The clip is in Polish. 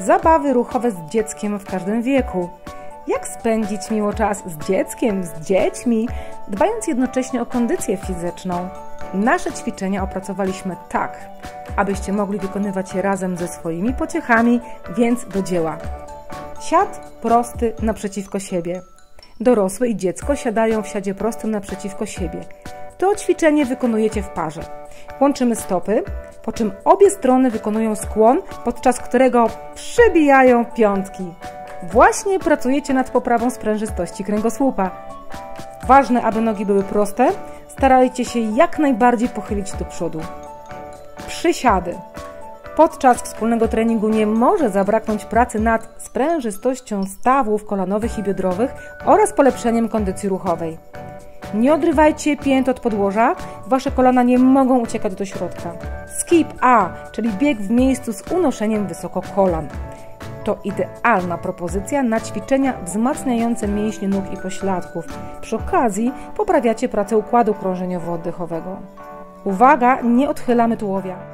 zabawy ruchowe z dzieckiem w każdym wieku. Jak spędzić miło czas z dzieckiem, z dziećmi, dbając jednocześnie o kondycję fizyczną? Nasze ćwiczenia opracowaliśmy tak, abyście mogli wykonywać je razem ze swoimi pociechami, więc do dzieła. Siad prosty naprzeciwko siebie. Dorosły i dziecko siadają w siadzie prostym naprzeciwko siebie. To ćwiczenie wykonujecie w parze. Łączymy stopy, po czym obie strony wykonują skłon, podczas którego przebijają piątki. Właśnie pracujecie nad poprawą sprężystości kręgosłupa. Ważne, aby nogi były proste, starajcie się jak najbardziej pochylić do przodu. Przysiady. Podczas wspólnego treningu nie może zabraknąć pracy nad sprężystością stawów kolanowych i biodrowych oraz polepszeniem kondycji ruchowej. Nie odrywajcie pięt od podłoża, wasze kolana nie mogą uciekać do środka. Skip A, czyli bieg w miejscu z unoszeniem wysoko kolan. To idealna propozycja na ćwiczenia wzmacniające mięśnie nóg i pośladków. Przy okazji poprawiacie pracę układu krążeniowo-oddechowego. Uwaga, nie odchylamy tułowia.